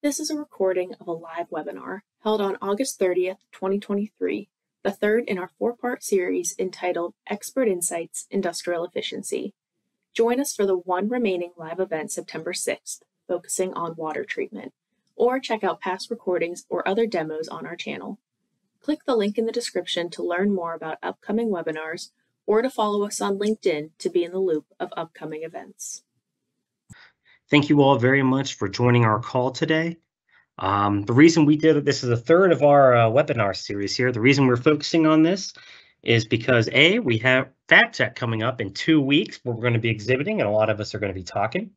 This is a recording of a live webinar held on August 30th, 2023, the third in our four-part series entitled Expert Insights Industrial Efficiency. Join us for the one remaining live event September 6th, focusing on water treatment, or check out past recordings or other demos on our channel. Click the link in the description to learn more about upcoming webinars or to follow us on LinkedIn to be in the loop of upcoming events. Thank you all very much for joining our call today. Um, the reason we did this is a third of our uh, webinar series here. The reason we're focusing on this is because A, we have FabTech coming up in two weeks where we're going to be exhibiting and a lot of us are going to be talking.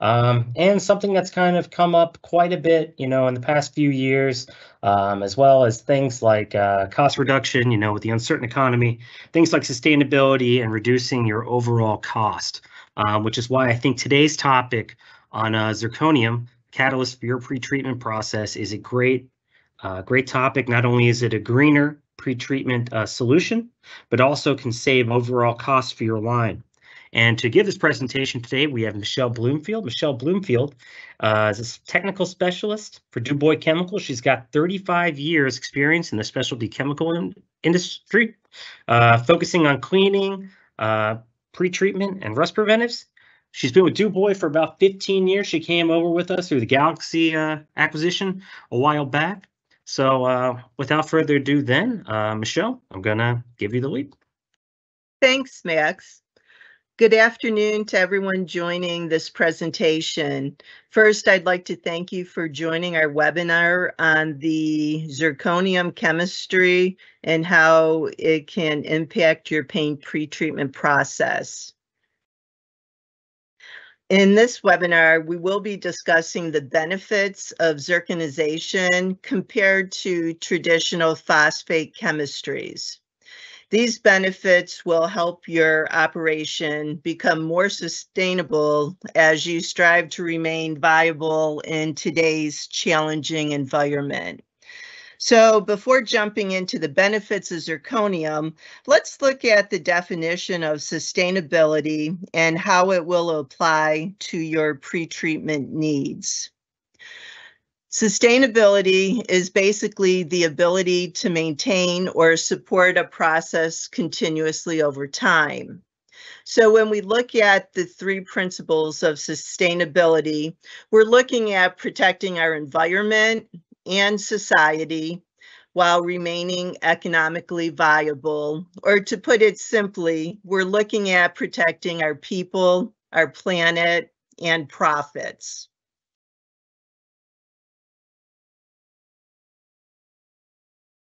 Um, and something that's kind of come up quite a bit, you know, in the past few years, um, as well as things like uh, cost reduction, you know, with the uncertain economy, things like sustainability and reducing your overall cost, uh, which is why I think today's topic on uh, zirconium catalyst for your pretreatment process is a great, uh, great topic. Not only is it a greener pretreatment uh, solution, but also can save overall costs for your line. And to give this presentation today, we have Michelle Bloomfield. Michelle Bloomfield uh, is a technical specialist for DuBois Chemical. She's got 35 years experience in the specialty chemical in industry, uh, focusing on cleaning, uh, pretreatment, and rust preventives. She's been with DuBois for about 15 years. She came over with us through the Galaxy uh, acquisition a while back. So uh, without further ado then, uh, Michelle, I'm going to give you the lead. Thanks, Max. Good afternoon to everyone joining this presentation. First, I'd like to thank you for joining our webinar on the zirconium chemistry and how it can impact your paint pretreatment process. In this webinar, we will be discussing the benefits of zirconization compared to traditional phosphate chemistries. These benefits will help your operation become more sustainable as you strive to remain viable in today's challenging environment. So before jumping into the benefits of zirconium, let's look at the definition of sustainability and how it will apply to your pretreatment needs. Sustainability is basically the ability to maintain or support a process continuously over time. So when we look at the three principles of sustainability, we're looking at protecting our environment, and society while remaining economically viable. Or to put it simply, we're looking at protecting our people, our planet, and profits.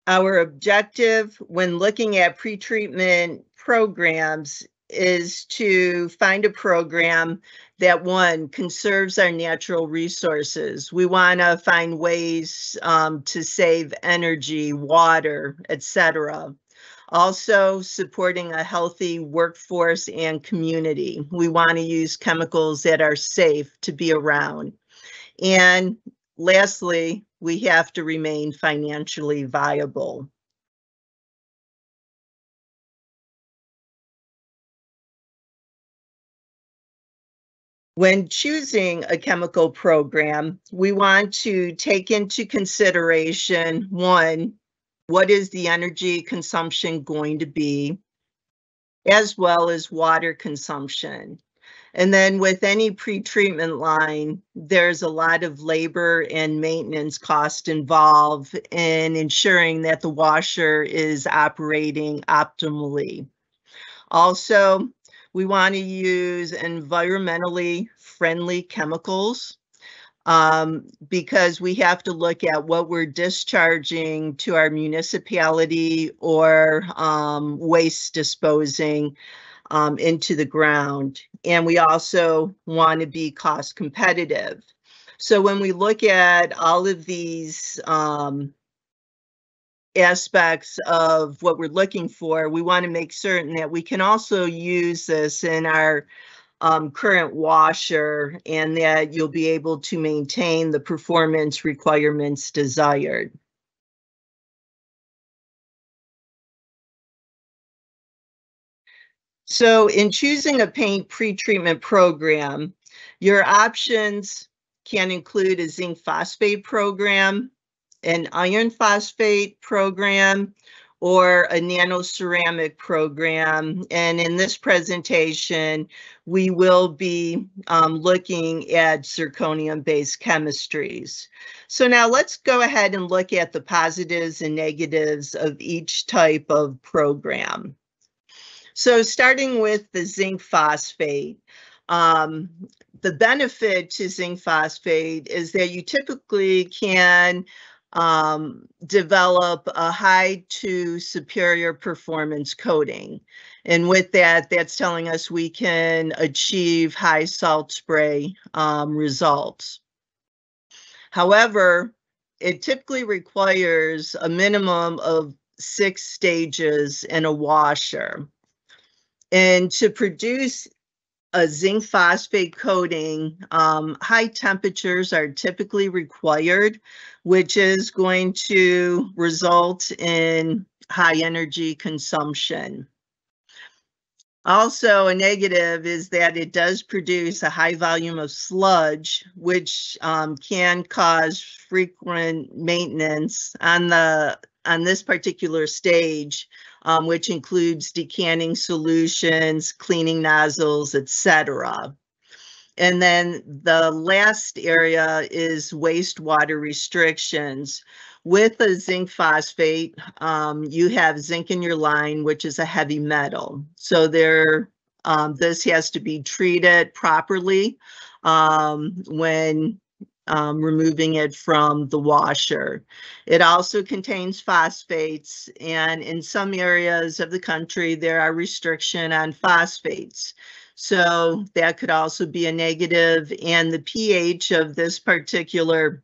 Our objective when looking at pretreatment programs is to find a program that one conserves our natural resources. We want to find ways um, to save energy, water, etc. Also supporting a healthy workforce and community. We want to use chemicals that are safe to be around. And lastly, we have to remain financially viable. When choosing a chemical program, we want to take into consideration one, what is the energy consumption going to be, as well as water consumption. And then with any pretreatment line, there's a lot of labor and maintenance cost involved in ensuring that the washer is operating optimally. Also, we want to use environmentally friendly chemicals um, because we have to look at what we're discharging to our municipality or um, waste disposing um, into the ground. And we also want to be cost competitive. So when we look at all of these um, aspects of what we're looking for, we want to make certain that we can also use this in our um, current washer and that you'll be able to maintain the performance requirements desired. So in choosing a paint pretreatment program, your options can include a zinc phosphate program, an iron phosphate program, or a nanoceramic program. And in this presentation, we will be um, looking at zirconium-based chemistries. So now let's go ahead and look at the positives and negatives of each type of program. So starting with the zinc phosphate, um, the benefit to zinc phosphate is that you typically can um, develop a high to superior performance coating. And with that, that's telling us we can achieve high salt spray um, results. However, it typically requires a minimum of six stages in a washer. And to produce a zinc phosphate coating, um, high temperatures are typically required, which is going to result in high energy consumption. Also, a negative is that it does produce a high volume of sludge, which um, can cause frequent maintenance on the on this particular stage um, which includes decanting solutions, cleaning nozzles, etc. And then the last area is wastewater restrictions. With a zinc phosphate, um, you have zinc in your line, which is a heavy metal. So there, um, this has to be treated properly um, when um, removing it from the washer. It also contains phosphates, and in some areas of the country, there are restriction on phosphates. So that could also be a negative, and the pH of this particular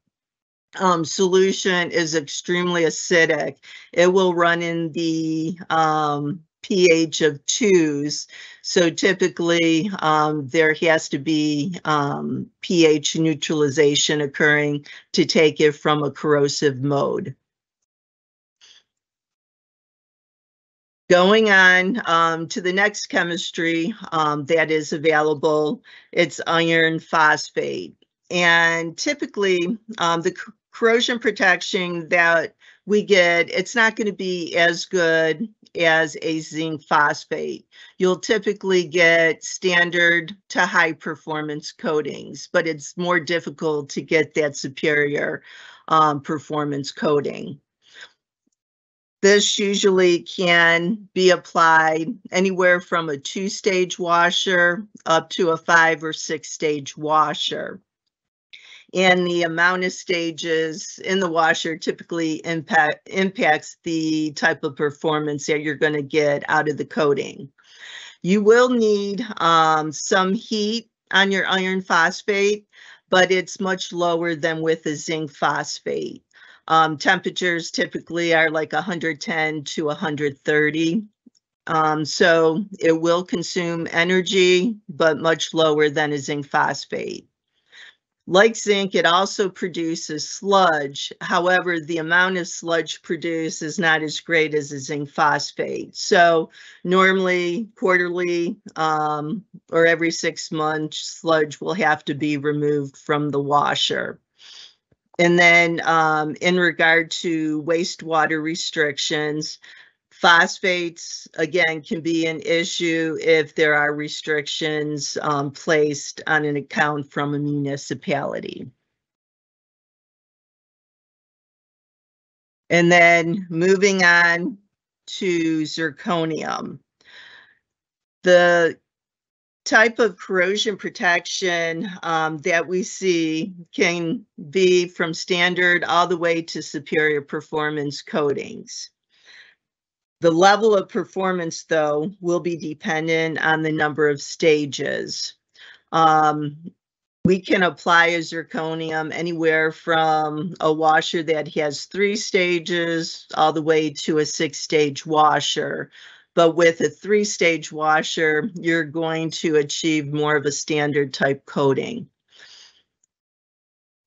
um, solution is extremely acidic. It will run in the um, pH of twos. So typically um, there has to be um, pH neutralization occurring to take it from a corrosive mode. Going on um, to the next chemistry um, that is available, it's iron phosphate. And typically um, the corrosion protection that we get, it's not going to be as good as a zinc phosphate. You'll typically get standard to high performance coatings, but it's more difficult to get that superior um, performance coating. This usually can be applied anywhere from a two stage washer up to a five or six stage washer and the amount of stages in the washer typically impact impacts the type of performance that you're going to get out of the coating. You will need um, some heat on your iron phosphate, but it's much lower than with the zinc phosphate. Um, temperatures typically are like 110 to 130. Um, so it will consume energy, but much lower than a zinc phosphate. Like zinc, it also produces sludge. However, the amount of sludge produced is not as great as a zinc phosphate. So normally quarterly um, or every six months, sludge will have to be removed from the washer. And then um, in regard to wastewater restrictions, Phosphates, again, can be an issue if there are restrictions um, placed on an account from a municipality. And then moving on to zirconium. The type of corrosion protection um, that we see can be from standard all the way to superior performance coatings. The level of performance, though, will be dependent on the number of stages. Um, we can apply a zirconium anywhere from a washer that has three stages all the way to a six stage washer. But with a three stage washer, you're going to achieve more of a standard type coating.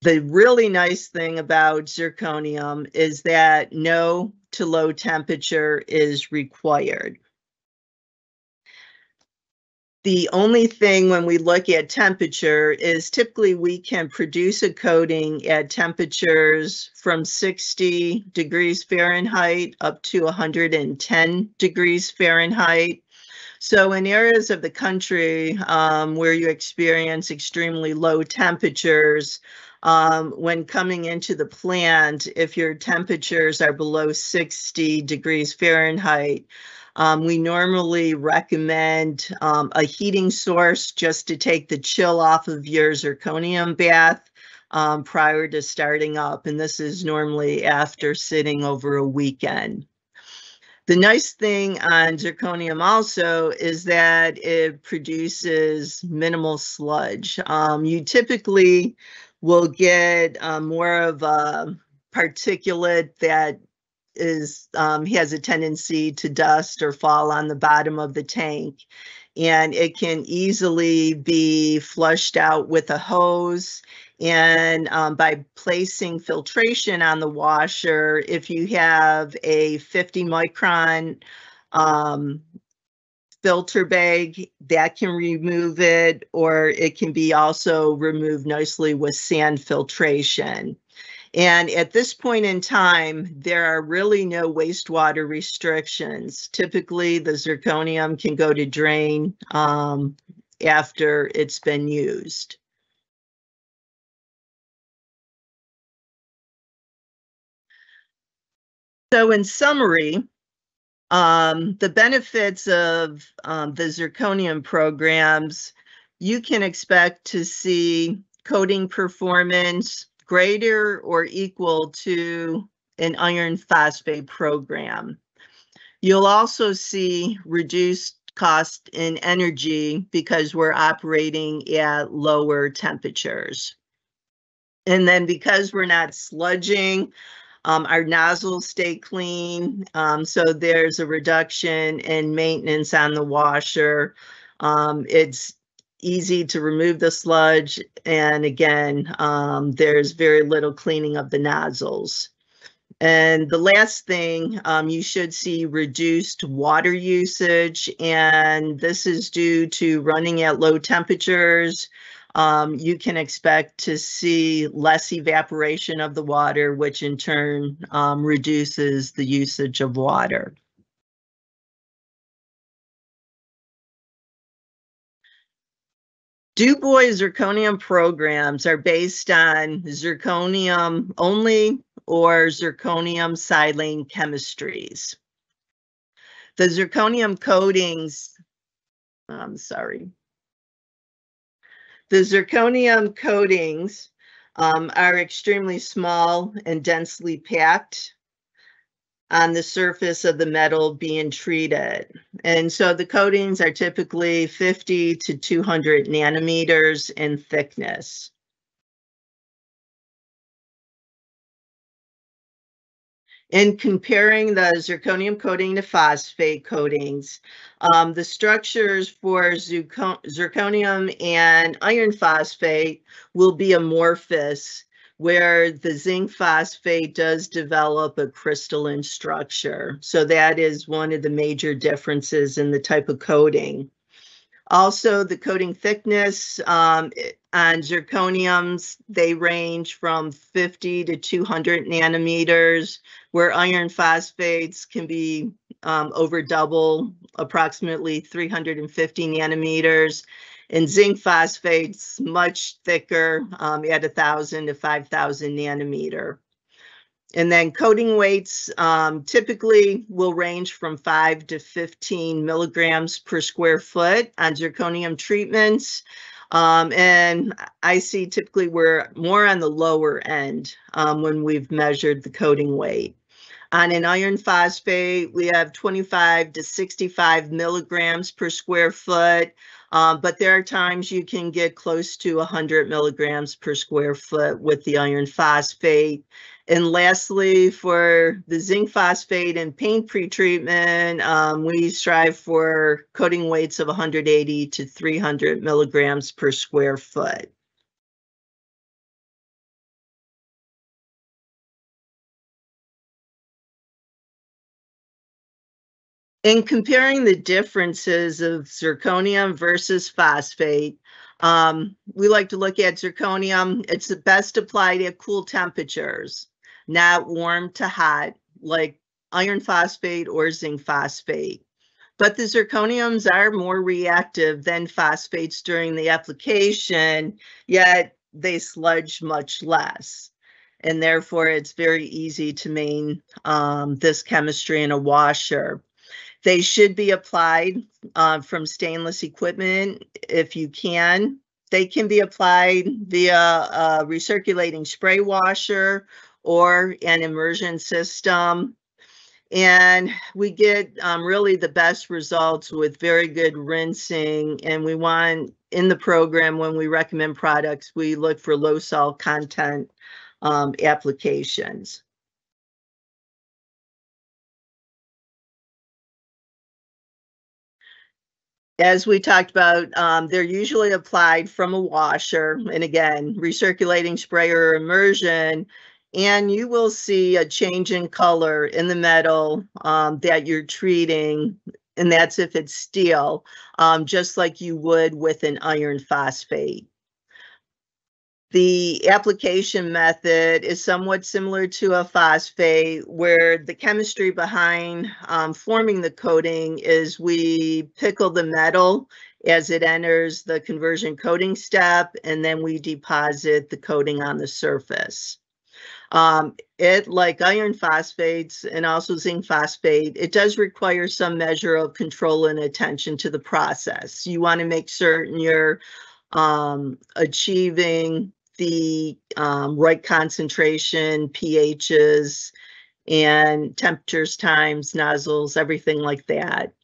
The really nice thing about zirconium is that no to low temperature is required. The only thing when we look at temperature is typically we can produce a coating at temperatures from 60 degrees Fahrenheit up to 110 degrees Fahrenheit. So in areas of the country um, where you experience extremely low temperatures, um, when coming into the plant, if your temperatures are below 60 degrees Fahrenheit, um, we normally recommend um, a heating source just to take the chill off of your zirconium bath um, prior to starting up. And this is normally after sitting over a weekend. The nice thing on zirconium also is that it produces minimal sludge. Um, you typically will get uh, more of a particulate that is um, has a tendency to dust or fall on the bottom of the tank. And it can easily be flushed out with a hose. And um, by placing filtration on the washer if you have a 50 micron um, filter bag that can remove it or it can be also removed nicely with sand filtration and at this point in time, there are really no wastewater restrictions. Typically, the zirconium can go to drain um, after it's been used. So in summary, um, the benefits of um, the zirconium programs, you can expect to see coating performance, greater or equal to an iron phosphate program. You'll also see reduced cost in energy because we're operating at lower temperatures. And then because we're not sludging, um, our nozzles stay clean. Um, so there's a reduction in maintenance on the washer. Um, it's easy to remove the sludge. And again, um, there's very little cleaning of the nozzles. And the last thing, um, you should see reduced water usage, and this is due to running at low temperatures. Um, you can expect to see less evaporation of the water, which in turn um, reduces the usage of water. DuBois zirconium programs are based on zirconium only or zirconium silane chemistries. The zirconium coatings, I'm sorry. The zirconium coatings um, are extremely small and densely packed on the surface of the metal being treated. And so the coatings are typically 50 to 200 nanometers in thickness. In comparing the zirconium coating to phosphate coatings, um, the structures for zirconium and iron phosphate will be amorphous where the zinc phosphate does develop a crystalline structure. So that is one of the major differences in the type of coating. Also, the coating thickness um, on zirconiums, they range from 50 to 200 nanometers, where iron phosphates can be um, over double, approximately 350 nanometers and zinc phosphates much thicker um, at 1,000 to 5,000 nanometer. And then coating weights um, typically will range from 5 to 15 milligrams per square foot on zirconium treatments. Um, and I see typically we're more on the lower end um, when we've measured the coating weight. On an iron phosphate, we have 25 to 65 milligrams per square foot. Um, but there are times you can get close to 100 milligrams per square foot with the iron phosphate. And lastly, for the zinc phosphate and paint pretreatment, um, we strive for coating weights of 180 to 300 milligrams per square foot. In comparing the differences of zirconium versus phosphate, um, we like to look at zirconium. It's the best applied at cool temperatures, not warm to hot, like iron phosphate or zinc phosphate. But the zirconiums are more reactive than phosphates during the application, yet they sludge much less. And therefore, it's very easy to main um, this chemistry in a washer. They should be applied uh, from stainless equipment if you can. They can be applied via a recirculating spray washer or an immersion system. And we get um, really the best results with very good rinsing. And we want in the program, when we recommend products, we look for low salt content um, applications. As we talked about, um, they're usually applied from a washer. And again, recirculating spray or immersion, and you will see a change in color in the metal um, that you're treating. And that's if it's steel, um, just like you would with an iron phosphate. The application method is somewhat similar to a phosphate where the chemistry behind um, forming the coating is we pickle the metal as it enters the conversion coating step and then we deposit the coating on the surface. Um, it, like iron phosphates and also zinc phosphate, it does require some measure of control and attention to the process. You want to make certain you're um, achieving the um, right concentration, pHs, and temperatures, times, nozzles, everything like that.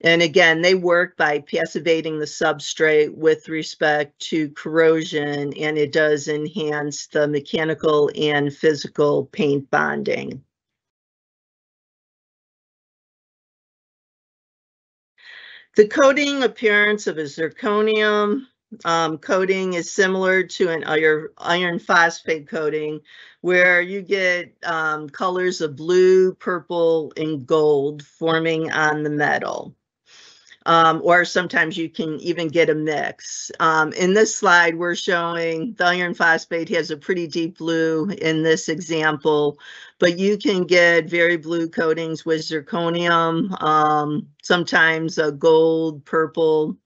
And again, they work by passivating the substrate with respect to corrosion, and it does enhance the mechanical and physical paint bonding. The coating appearance of a zirconium um, coating is similar to an iron, iron phosphate coating where you get um, colors of blue, purple, and gold forming on the metal. Um, or sometimes you can even get a mix. Um, in this slide, we're showing the iron phosphate has a pretty deep blue in this example, but you can get very blue coatings with zirconium, um, sometimes a gold, purple,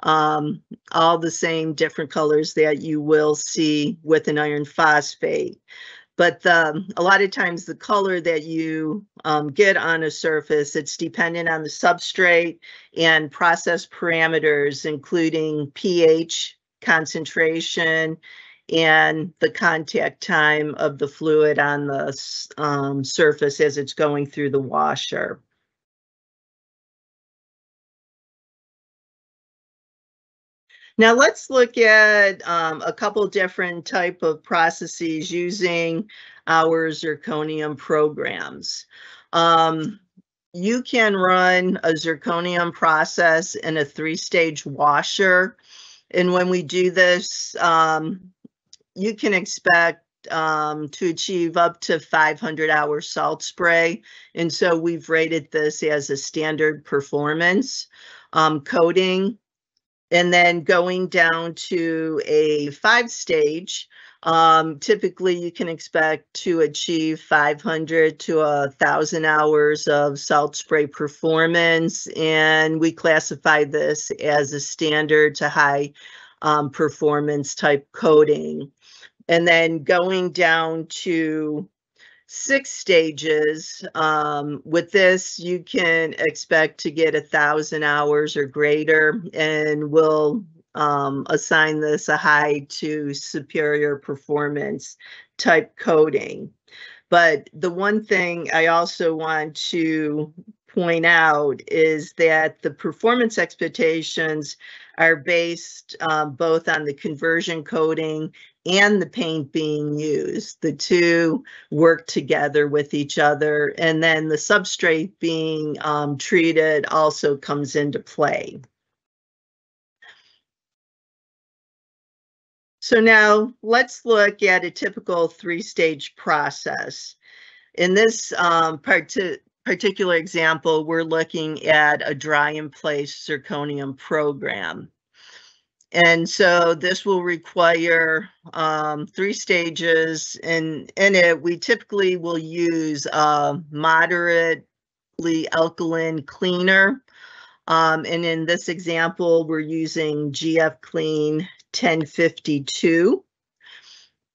um, all the same different colors that you will see with an iron phosphate. But the, a lot of times the color that you um, get on a surface, it's dependent on the substrate and process parameters, including pH, concentration, and the contact time of the fluid on the um, surface as it's going through the washer. Now let's look at um, a couple different type of processes using our zirconium programs. Um, you can run a zirconium process in a three-stage washer. And when we do this, um, you can expect um, to achieve up to 500 hour salt spray. And so we've rated this as a standard performance. Um, coating and then going down to a five stage, um, typically you can expect to achieve 500 to a thousand hours of salt spray performance. And we classify this as a standard to high um, performance type coating. And then going down to six stages. Um, with this, you can expect to get a thousand hours or greater, and we'll um, assign this a high to superior performance type coding. But the one thing I also want to point out is that the performance expectations are based um, both on the conversion coating and the paint being used. The two work together with each other. And then the substrate being um, treated also comes into play. So now let's look at a typical three-stage process. In this um, part particular example, we're looking at a dry in place zirconium program. And so this will require um, three stages and in it, we typically will use a moderately alkaline cleaner. Um, and in this example, we're using GF Clean 1052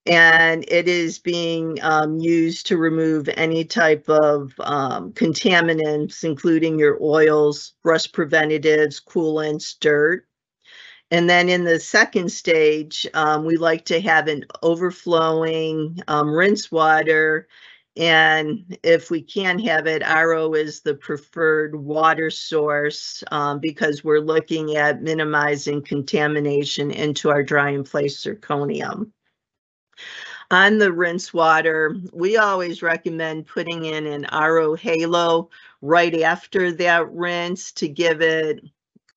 and it is being um, used to remove any type of um, contaminants, including your oils, rust preventatives, coolants, dirt. And then in the second stage, um, we like to have an overflowing um, rinse water. And if we can have it, RO is the preferred water source um, because we're looking at minimizing contamination into our dry in place zirconium. On the rinse water, we always recommend putting in an RO halo right after that rinse to give it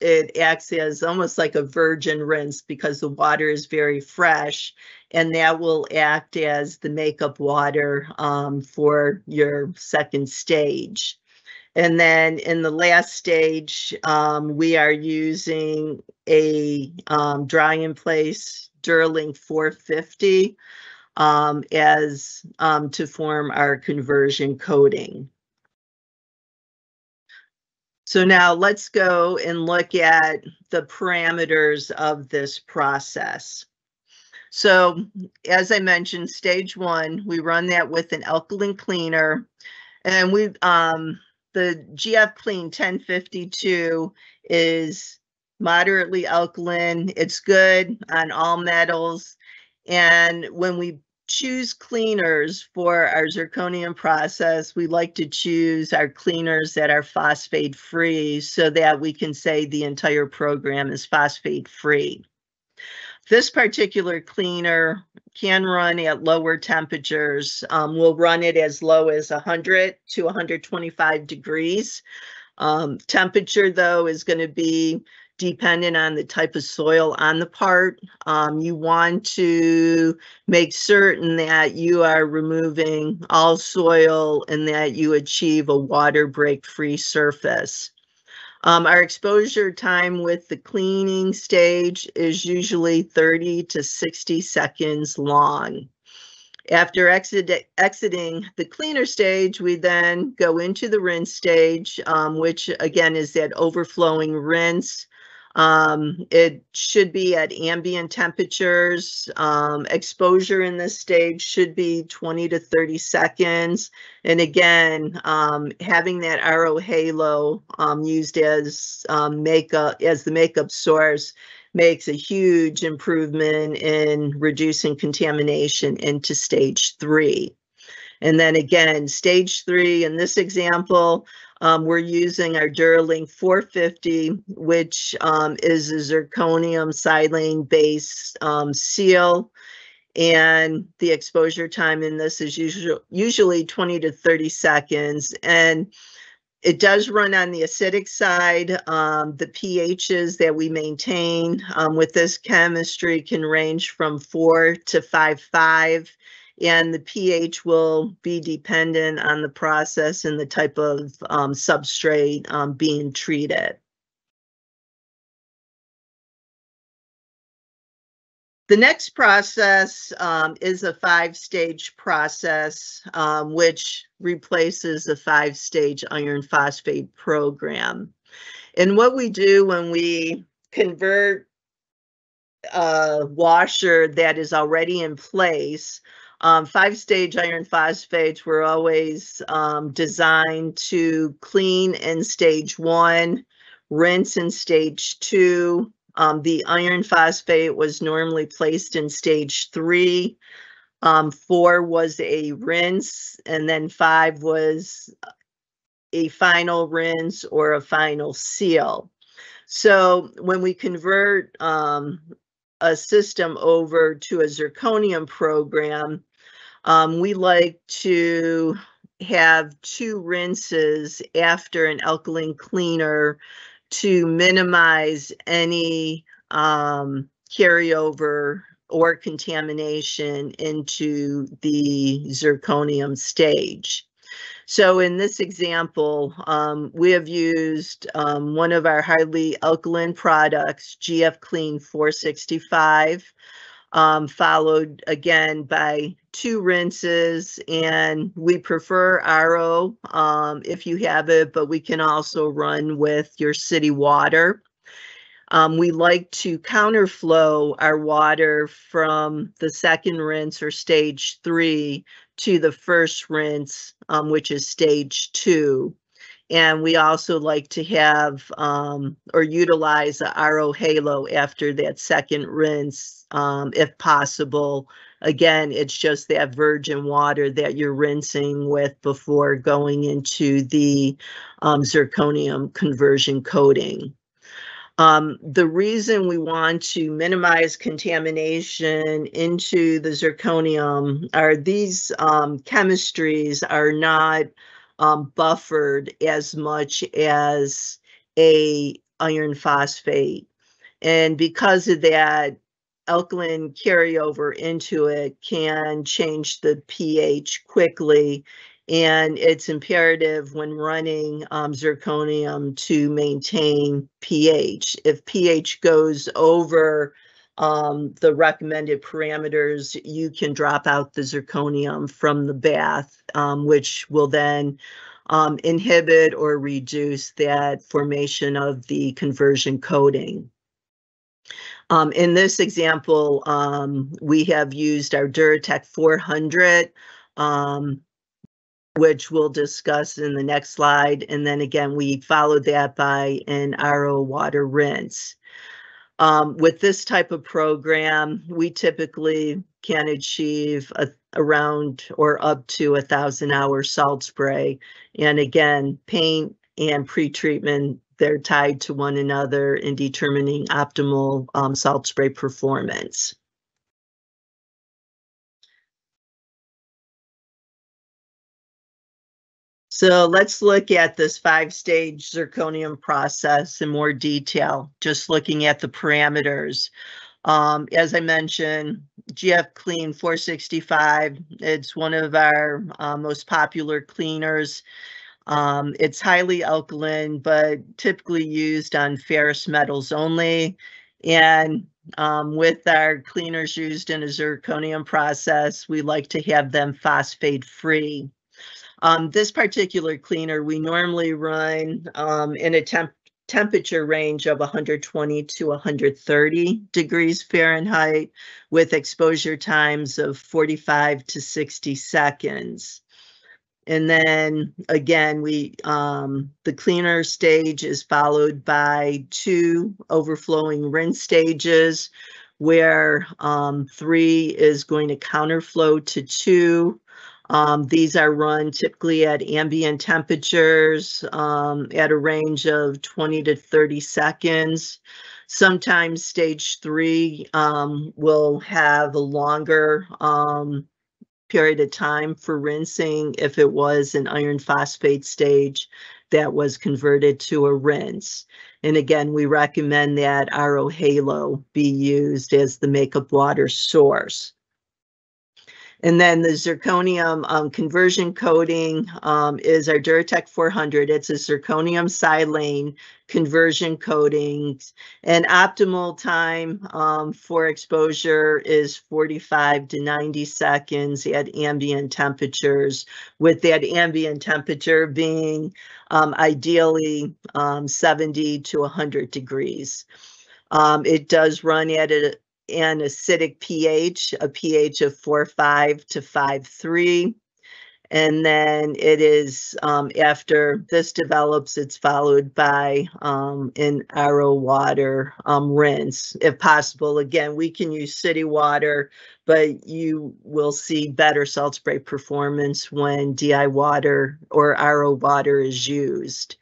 it acts as almost like a virgin rinse because the water is very fresh and that will act as the makeup water um, for your second stage. And then in the last stage, um, we are using a um, dry in place Duralink 450 um, as um, to form our conversion coating. So now let's go and look at the parameters of this process. So as I mentioned, stage one, we run that with an alkaline cleaner and we um, the GF Clean 1052 is moderately alkaline. It's good on all metals. And when we choose cleaners for our zirconium process, we like to choose our cleaners that are phosphate free so that we can say the entire program is phosphate free. This particular cleaner can run at lower temperatures. Um, we'll run it as low as 100 to 125 degrees. Um, temperature, though, is going to be dependent on the type of soil on the part. Um, you want to make certain that you are removing all soil and that you achieve a water break free surface. Um, our exposure time with the cleaning stage is usually 30 to 60 seconds long. After exit, exiting the cleaner stage, we then go into the rinse stage, um, which again is that overflowing rinse. Um, it should be at ambient temperatures. Um, exposure in this stage should be 20 to 30 seconds. And again, um, having that RO halo um, used as um, makeup as the makeup source makes a huge improvement in reducing contamination into stage three. And then again, stage three in this example, um, we're using our Duralink 450, which um, is a zirconium silane based um, seal. And the exposure time in this is usually, usually 20 to 30 seconds. And it does run on the acidic side. Um, the pHs that we maintain um, with this chemistry can range from 4 to 5.5 and the pH will be dependent on the process and the type of um, substrate um, being treated. The next process um, is a five-stage process, um, which replaces the five-stage iron phosphate program. And what we do when we convert a washer that is already in place um, five stage iron phosphates were always um, designed to clean in stage one, rinse in stage two. Um, the iron phosphate was normally placed in stage three. Um, four was a rinse, and then five was a final rinse or a final seal. So when we convert um, a system over to a zirconium program, um, we like to have two rinses after an alkaline cleaner to minimize any um, carryover or contamination into the zirconium stage. So in this example, um, we have used um, one of our highly alkaline products, GF Clean 465, um, followed again by two rinses. And we prefer RO um, if you have it, but we can also run with your city water. Um, we like to counterflow our water from the second rinse or stage three to the first rinse, um, which is stage two. And we also like to have um, or utilize a RO halo after that second rinse, um, if possible. Again, it's just that virgin water that you're rinsing with before going into the um, zirconium conversion coating. Um, the reason we want to minimize contamination into the zirconium are these um, chemistries are not um, buffered as much as a iron phosphate. And because of that, alkaline carryover into it can change the pH quickly and it's imperative when running um, zirconium to maintain pH. If pH goes over um, the recommended parameters, you can drop out the zirconium from the bath, um, which will then um, inhibit or reduce that formation of the conversion coating. Um, in this example, um, we have used our Duratec 400 um, which we'll discuss in the next slide. And then again, we followed that by an RO water rinse. Um, with this type of program, we typically can achieve a, around or up to a thousand hour salt spray. And again, paint and pretreatment, they're tied to one another in determining optimal um, salt spray performance. So let's look at this five-stage zirconium process in more detail, just looking at the parameters. Um, as I mentioned, GF Clean 465, it's one of our uh, most popular cleaners. Um, it's highly alkaline, but typically used on ferrous metals only. And um, with our cleaners used in a zirconium process, we like to have them phosphate free. Um, this particular cleaner, we normally run um, in a temp temperature range of 120 to 130 degrees Fahrenheit with exposure times of 45 to 60 seconds. And then again, we um, the cleaner stage is followed by two overflowing rinse stages where um, three is going to counterflow to two um, these are run typically at ambient temperatures um, at a range of 20 to 30 seconds. Sometimes stage three um, will have a longer um, period of time for rinsing if it was an iron phosphate stage that was converted to a rinse. And again, we recommend that RO Halo be used as the makeup water source. And then the zirconium um, conversion coating um, is our Duratec 400. It's a zirconium silane conversion coating. And optimal time um, for exposure is 45 to 90 seconds at ambient temperatures, with that ambient temperature being um, ideally um, 70 to 100 degrees. Um, it does run at a, an acidic pH, a pH of 4.5 to 5.3. And then it is um, after this develops, it's followed by um, an RO water um, rinse. If possible, again, we can use city water, but you will see better salt spray performance when DI water or RO water is used.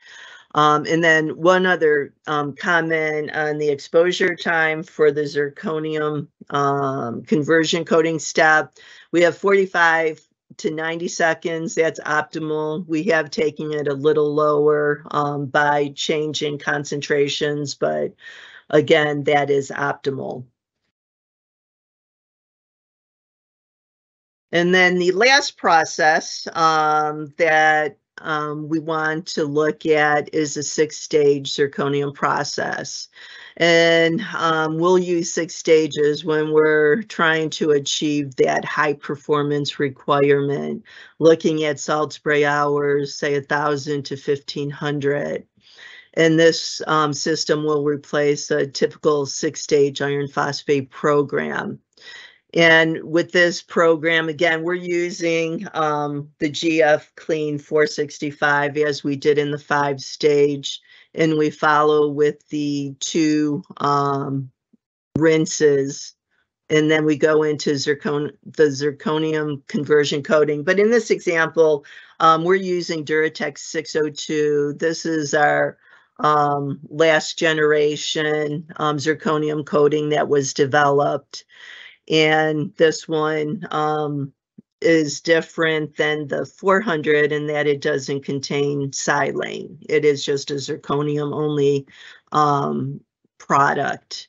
Um, and then one other um, comment on the exposure time for the zirconium um, conversion coating step. We have 45 to 90 seconds. That's optimal. We have taken it a little lower um, by changing concentrations, but again, that is optimal. And then the last process um, that um, we want to look at is a six-stage zirconium process. And um, we'll use six stages when we're trying to achieve that high performance requirement, looking at salt spray hours, say 1,000 to 1,500. And this um, system will replace a typical six-stage iron phosphate program. And with this program, again, we're using um, the GF Clean 465 as we did in the five stage. And we follow with the two um, rinses. And then we go into zircon the zirconium conversion coating. But in this example, um, we're using Duratec 602. This is our um, last generation um, zirconium coating that was developed. And this one um, is different than the 400 in that it doesn't contain silane. It is just a zirconium only um, product.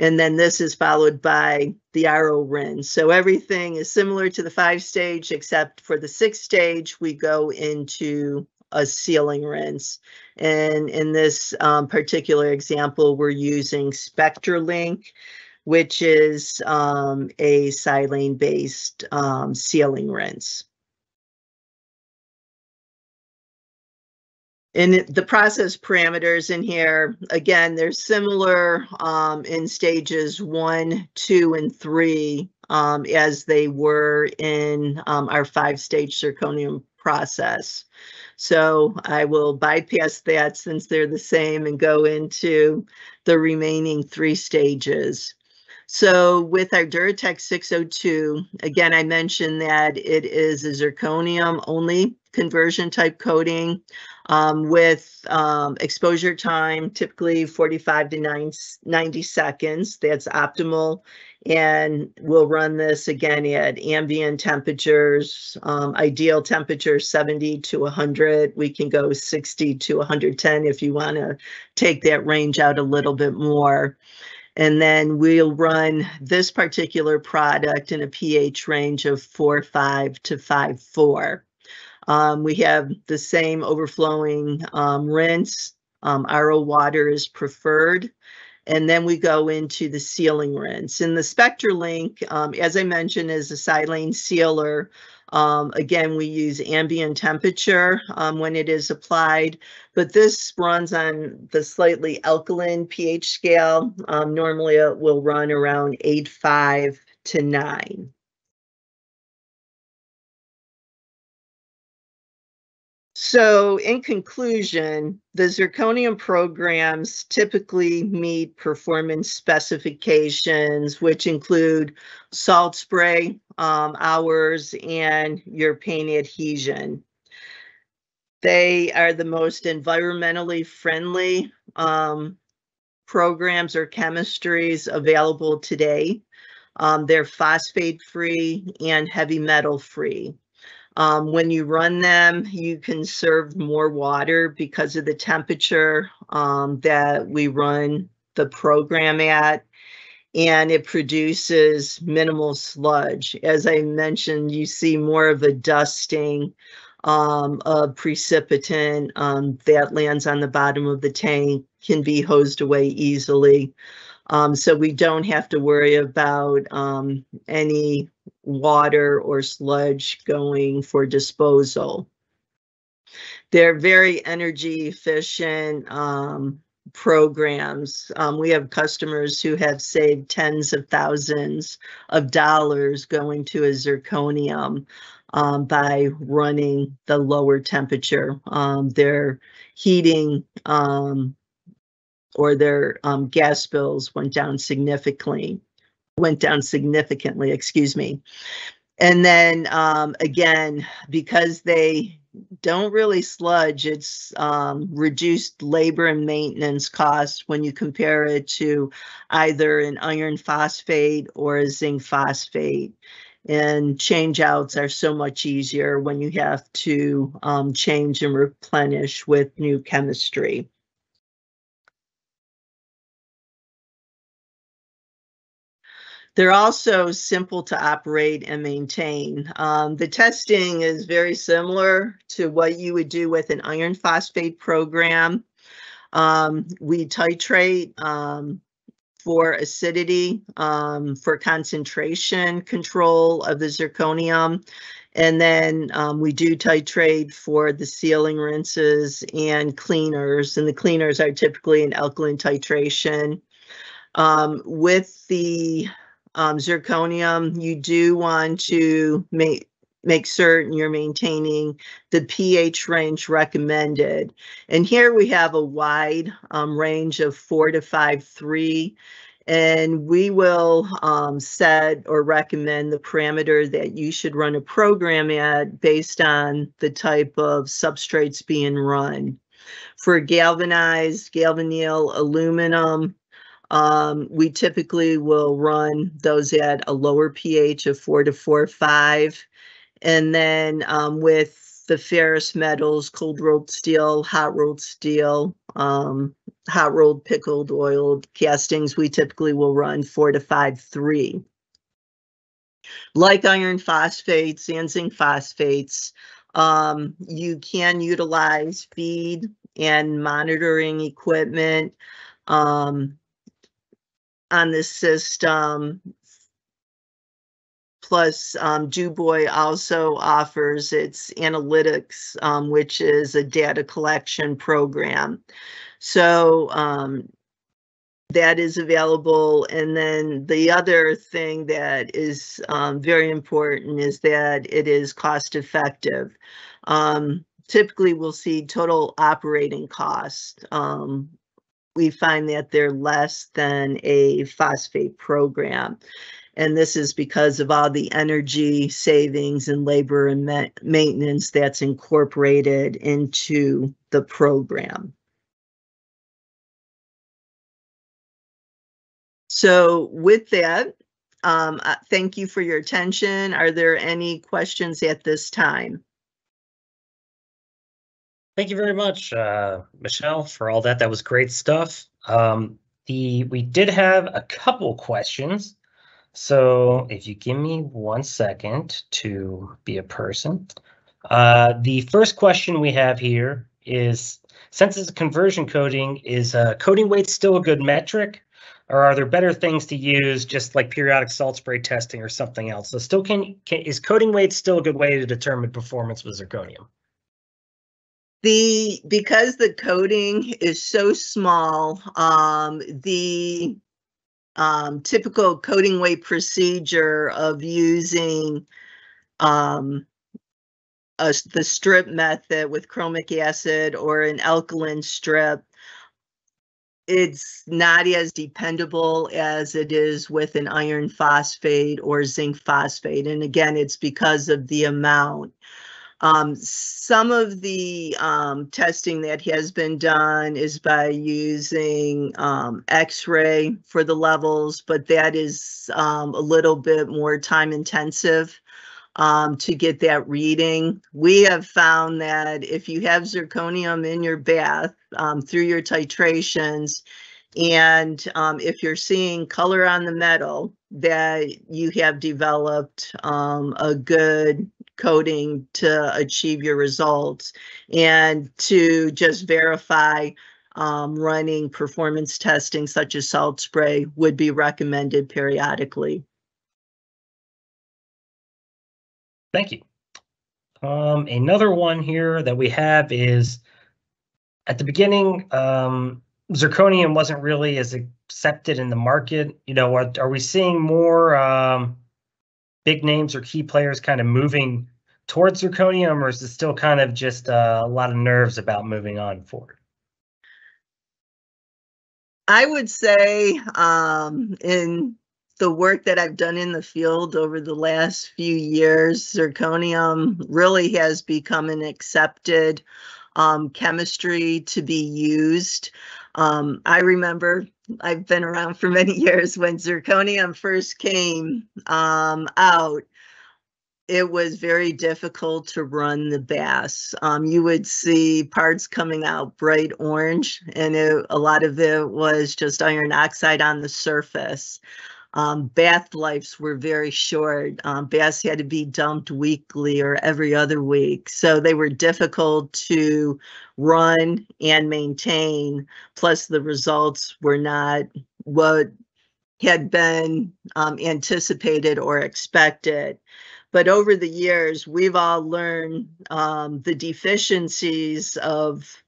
And then this is followed by the RO rinse. So everything is similar to the five stage, except for the six stage, we go into a sealing rinse. And in this um, particular example, we're using SpectraLink which is um, a silane based um, sealing rinse. And the process parameters in here, again, they're similar um, in stages one, two, and three um, as they were in um, our five-stage zirconium process. So I will bypass that since they're the same and go into the remaining three stages. So with our Duratec 602, again, I mentioned that it is a zirconium only conversion type coating um, with um, exposure time, typically 45 to 90 seconds. That's optimal. And we'll run this again at ambient temperatures, um, ideal temperature 70 to 100. We can go 60 to 110 if you want to take that range out a little bit more. And then we'll run this particular product in a pH range of 4.5 to 5.4. Um, we have the same overflowing um, rinse. Um, RO water is preferred. And then we go into the sealing rinse. And the SpectraLink, um, as I mentioned, is a silane sealer. Um, again, we use ambient temperature um, when it is applied, but this runs on the slightly alkaline pH scale. Um, normally it will run around 8.5 to 9. So in conclusion, the zirconium programs typically meet performance specifications, which include salt spray um, hours and your paint adhesion. They are the most environmentally friendly um, programs or chemistries available today. Um, they're phosphate free and heavy metal free. Um, when you run them, you conserve more water because of the temperature um, that we run the program at. And it produces minimal sludge. As I mentioned, you see more of a dusting um, of precipitant um, that lands on the bottom of the tank can be hosed away easily. Um, so we don't have to worry about um, any water or sludge going for disposal. They're very energy efficient um, programs. Um, we have customers who have saved tens of thousands of dollars going to a zirconium um, by running the lower temperature. Um, their heating um, or their um, gas bills went down significantly went down significantly, excuse me. And then um, again, because they don't really sludge, it's um, reduced labor and maintenance costs when you compare it to either an iron phosphate or a zinc phosphate. And change outs are so much easier when you have to um, change and replenish with new chemistry. They're also simple to operate and maintain. Um, the testing is very similar to what you would do with an iron phosphate program. Um, we titrate um, for acidity, um, for concentration control of the zirconium. And then um, we do titrate for the sealing rinses and cleaners. And the cleaners are typically an alkaline titration. Um, with the um, zirconium, you do want to make make certain you're maintaining the pH range recommended. And here we have a wide um, range of four to five, three, and we will um, set or recommend the parameter that you should run a program at based on the type of substrates being run. For galvanized, galvanneal, aluminum, um, we typically will run those at a lower pH of four to four, five. And then um, with the ferrous metals, cold rolled steel, hot rolled steel, um, hot rolled pickled oiled castings, we typically will run four to five, three. Like iron phosphates and zinc phosphates, um, you can utilize feed and monitoring equipment um, on the system. Plus, um, DuBois also offers its analytics, um, which is a data collection program. So um, that is available. And then the other thing that is um, very important is that it is cost effective. Um, typically, we'll see total operating cost um, we find that they're less than a phosphate program. And this is because of all the energy savings and labor and ma maintenance that's incorporated into the program. So with that, um, uh, thank you for your attention. Are there any questions at this time? Thank you very much, uh, Michelle, for all that. That was great stuff. Um, the we did have a couple questions. So if you give me one second to be a person. Uh, the first question we have here is, since it's conversion coating, is uh, coating weight still a good metric? Or are there better things to use, just like periodic salt spray testing or something else? So still can, can is coating weight still a good way to determine performance with zirconium? The because the coating is so small um, the um, typical coating weight procedure of using um, a, the strip method with chromic acid or an alkaline strip it's not as dependable as it is with an iron phosphate or zinc phosphate. And again it's because of the amount um, some of the um, testing that has been done is by using um, X-ray for the levels, but that is um, a little bit more time intensive um, to get that reading. We have found that if you have zirconium in your bath um, through your titrations, and um, if you're seeing color on the metal, that you have developed um, a good coating to achieve your results and to just verify um, running performance testing such as salt spray would be recommended periodically. Thank you. Um, another one here that we have is at the beginning, um, zirconium wasn't really as accepted in the market. You know, are, are we seeing more um, big names or key players kind of moving towards zirconium, or is it still kind of just uh, a lot of nerves about moving on forward? I would say um, in the work that I've done in the field over the last few years, zirconium really has become an accepted um, chemistry to be used. Um, I remember I've been around for many years when zirconium first came um, out. It was very difficult to run the bass. Um, you would see parts coming out bright orange, and it, a lot of it was just iron oxide on the surface. Um, bath lives were very short. Um, baths had to be dumped weekly or every other week. So they were difficult to run and maintain. Plus, the results were not what had been um, anticipated or expected. But over the years, we've all learned um, the deficiencies of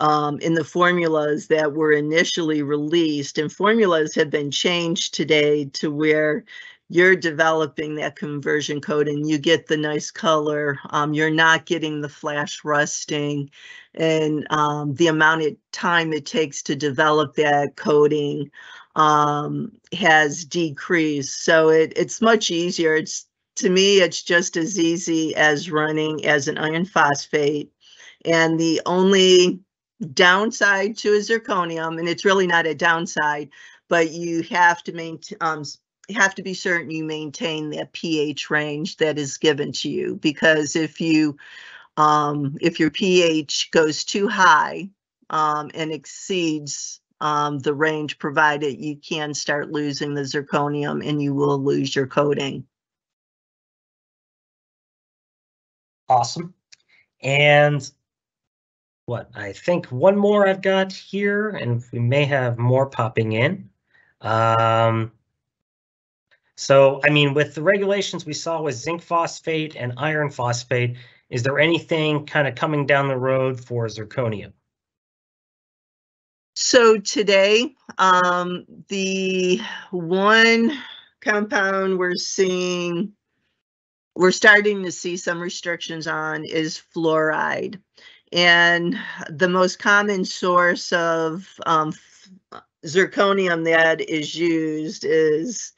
um, in the formulas that were initially released, and formulas have been changed today to where you're developing that conversion code and you get the nice color. Um, you're not getting the flash rusting and um, the amount of time it takes to develop that coating um, has decreased. So it, it's much easier. It's to me, it's just as easy as running as an iron phosphate. And the only downside to a zirconium, and it's really not a downside, but you have to maintain um, have to be certain you maintain that pH range that is given to you because if you um, if your pH goes too high um, and exceeds um, the range provided, you can start losing the zirconium and you will lose your coating. Awesome. And what I think one more I've got here, and we may have more popping in. Um, so, I mean, with the regulations we saw with zinc phosphate and iron phosphate, is there anything kind of coming down the road for zirconium? So today, um, the one compound we're seeing, we're starting to see some restrictions on is fluoride. And the most common source of um, zirconium that is used is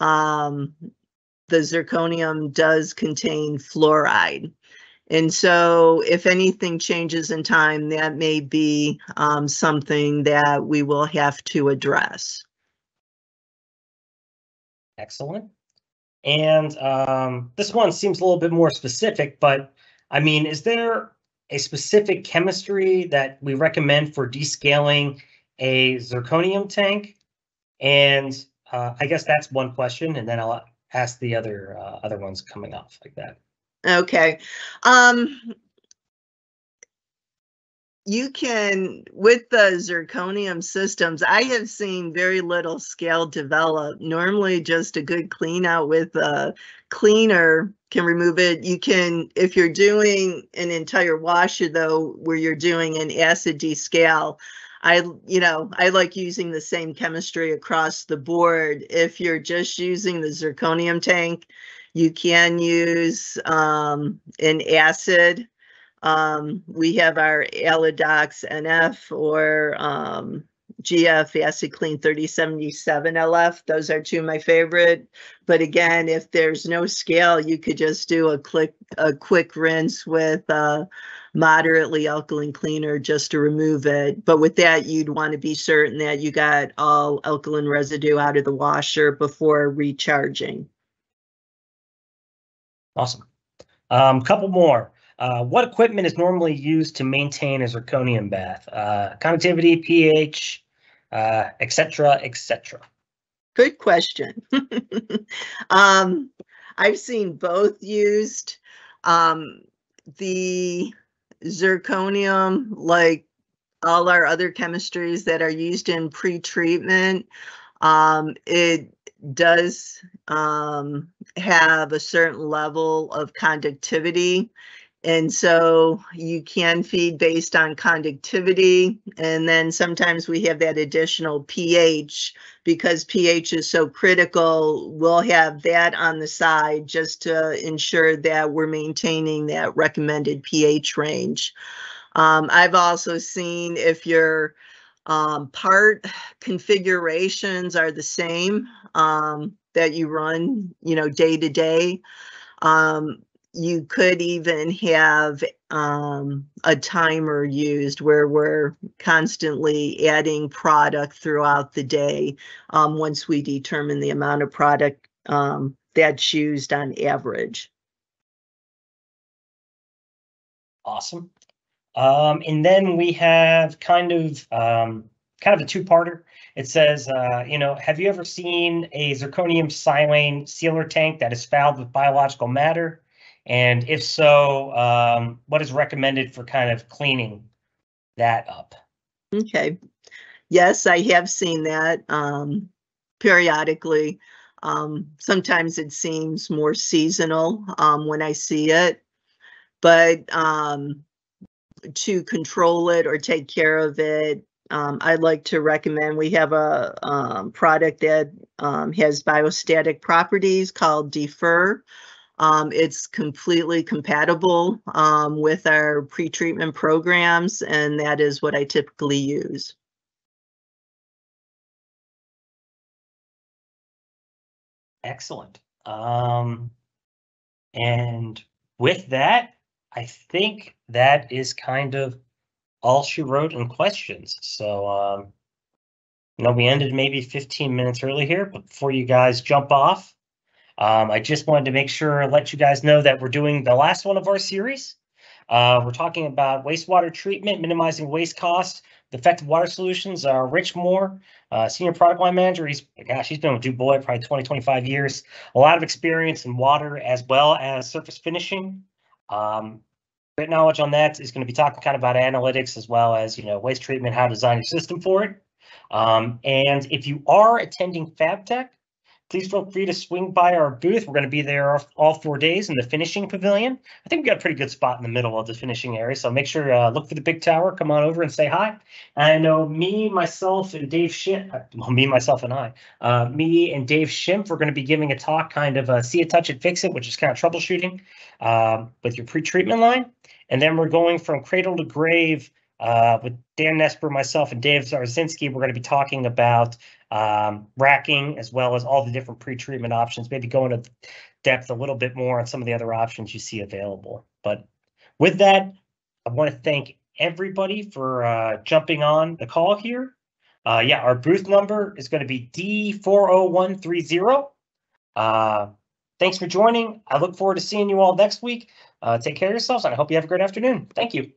um, the zirconium does contain fluoride. And so if anything changes in time, that may be um, something that we will have to address. Excellent. And um, this one seems a little bit more specific, but I mean, is there a specific chemistry that we recommend for descaling a zirconium tank? And uh, I guess that's one question, and then I'll ask the other uh, other ones coming off like that. Okay. Um, you can with the zirconium systems i have seen very little scale develop. Normally just a good clean out with a cleaner can remove it. You can if you're doing an entire washer though where you're doing an acid descale i you know i like using the same chemistry across the board. If you're just using the zirconium tank you can use um, an acid um, we have our Alidox NF or um, GF Acid Clean 3077 LF. Those are two of my favorite. But again, if there's no scale, you could just do a quick a quick rinse with a moderately alkaline cleaner just to remove it. But with that, you'd want to be certain that you got all alkaline residue out of the washer before recharging. Awesome. A um, couple more. Uh, what equipment is normally used to maintain a zirconium bath? Uh, conductivity, pH, etc., uh, etc. Et Good question. um, I've seen both used. Um, the zirconium, like all our other chemistries that are used in pre-treatment, um, it does um, have a certain level of conductivity and so you can feed based on conductivity. And then sometimes we have that additional pH because pH is so critical. We'll have that on the side just to ensure that we're maintaining that recommended pH range. Um, I've also seen if your um, part configurations are the same um, that you run, you know, day to day. Um, you could even have um, a timer used where we're constantly adding product throughout the day um, once we determine the amount of product um, that's used on average. Awesome. Um, and then we have kind of um, kind of a two-parter. It says, uh, you know, have you ever seen a zirconium silane sealer tank that is fouled with biological matter? And if so, um, what is recommended for kind of cleaning that up? Okay. Yes, I have seen that um, periodically. Um, sometimes it seems more seasonal um, when I see it, but um, to control it or take care of it, um, I'd like to recommend we have a product that has biostatic properties called Defer. Um, it's completely compatible um, with our pretreatment programs, and that is what I typically use. Excellent. Um, and with that, I think that is kind of all she wrote in questions. So, um, you know, we ended maybe 15 minutes early here, but before you guys jump off, um, I just wanted to make sure let you guys know that we're doing the last one of our series. Uh, we're talking about wastewater treatment, minimizing waste costs, the effective water solutions. Uh, Rich Moore, uh, senior product line manager. He's gosh, he's been with DuBois probably 20, 25 years. A lot of experience in water as well as surface finishing. Um, great knowledge on that. Is going to be talking kind of about analytics as well as you know waste treatment, how to design your system for it. Um, and if you are attending FabTech, please feel free to swing by our booth. We're going to be there all four days in the finishing pavilion. I think we got a pretty good spot in the middle of the finishing area. So make sure uh, look for the big tower. Come on over and say hi. I know me, myself, and Dave Schimpf, uh, well, me, myself, and I, uh, me and Dave Schimpf, we're going to be giving a talk kind of uh, see it, touch it, fix it, which is kind of troubleshooting um, with your pre-treatment line. And then we're going from cradle to grave uh, with Dan Nesper, myself, and Dave Zarzinski. We're going to be talking about um, racking as well as all the different pre-treatment options, maybe go into depth a little bit more on some of the other options you see available. But with that, I want to thank everybody for uh, jumping on the call here. Uh, yeah, our booth number is going to be D40130. Uh, thanks for joining. I look forward to seeing you all next week. Uh, take care of yourselves, and I hope you have a great afternoon. Thank you.